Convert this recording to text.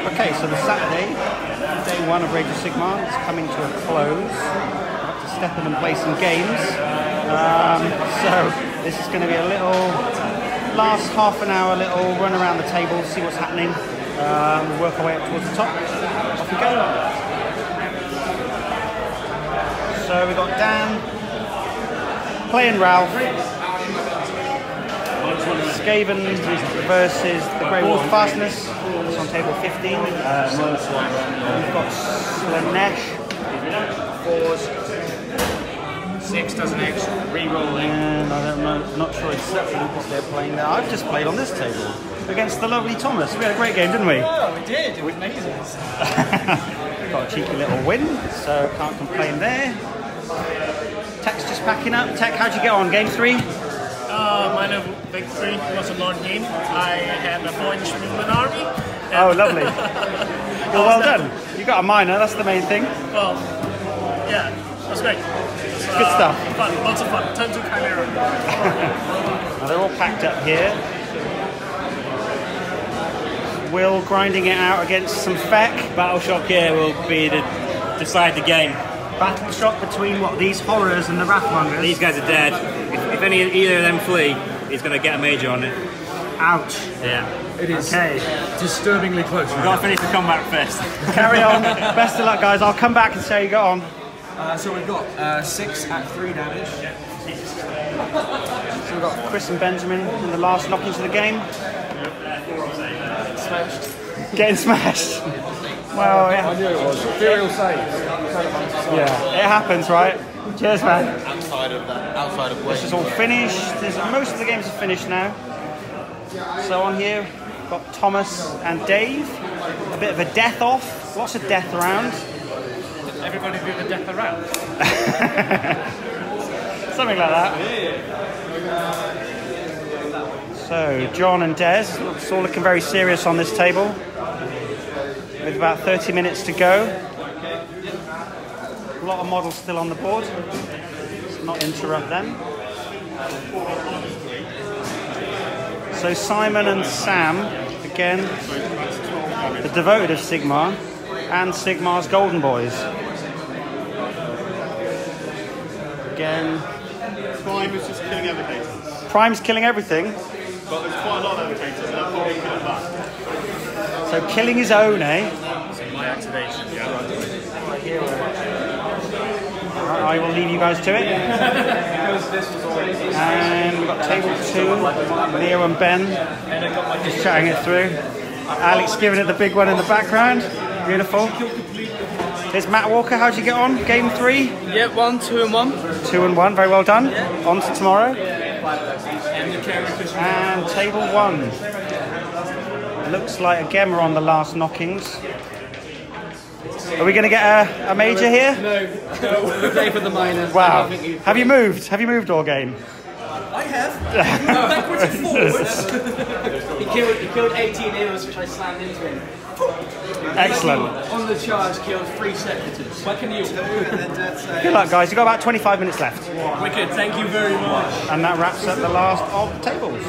Okay, so the Saturday, day one of Rage of Sigmar is coming to a close. I have to step in and play some games. Um, so this is going to be a little last half an hour, little run around the table, see what's happening. Um, work our way up towards the top. Off we go. So we've got Dan playing Ralph. Skaven versus the Greywater Fastness. It's on table 15. Uh, we've got Slaanesh. Fours. Six doesn't X. Re-rolling. And I don't know, not sure exactly what they're playing there. I've just played on this table against the lovely Thomas. We had a great game, didn't we? Oh, we did. It was amazing. Got a cheeky little win, so can't complain there. Tech's just packing up. Tech, how'd you get on? Game three? Uh, my level victory was a long game. I had a four inch movement army. Oh, lovely. well, well done. You got a minor, that's the main thing. Well, yeah, it was great. It was, Good stuff. Fun, lots of fun. Turn to Chimera. Now they're all packed up here. Will grinding it out against some feck. Battle Shock here will be the decide the game. Battle shock between what these horrors and the Wrathmongers. These guys are dead. If, if any either of them flee, he's going to get a major on it. Ouch. Yeah. It is Okay, disturbingly close. We've got to finish the combat first. carry on. Best of luck, guys. I'll come back and see how you got on. Uh, so we've got uh, six at three damage. So we've got Chris and Benjamin in the last knockings of the game. Getting smashed. Well, yeah. I knew it was. Ethereal save. Yeah, it happens, right? Cheers, man. outside of that, outside of This is all finished. There's, most of the games are finished now. So on here, got Thomas and Dave. A bit of a death off. Lots of death around. Everybody do the death around. Something like that. So, John and Des, it's all looking very serious on this table. With about 30 minutes to go. A lot of models still on the board. Let's not interrupt them. So, Simon and Sam, again, the devoted of Sigmar, and Sigmar's Golden Boys. Again, Prime is just killing agitators. Prime's killing everything. But there's quite a lot of agitators, and they're probably killing back. So killing his own, eh? My activation, yeah. I will leave you guys to it. And we've got table two, Leo and Ben just chatting it through. Alex giving it the big one in the background. Beautiful. Here's Matt Walker. How'd you get on? Game three? Yeah, one, two, and one. Two and one. Very well done. On to tomorrow. And table one. Looks like again we're on the last knockings. Are we going to get a, a major here? No, no, we play for the minors. Wow. Have you moved? Have you moved all game? I have. Backwards and forwards. he killed. He killed 18 eels, which I slammed into him. Excellent. On the charge, killed three Sequitors. What can you? Good luck, guys. You've got about 25 minutes left. Wicked. Thank you very much. And that wraps up the last of the tables.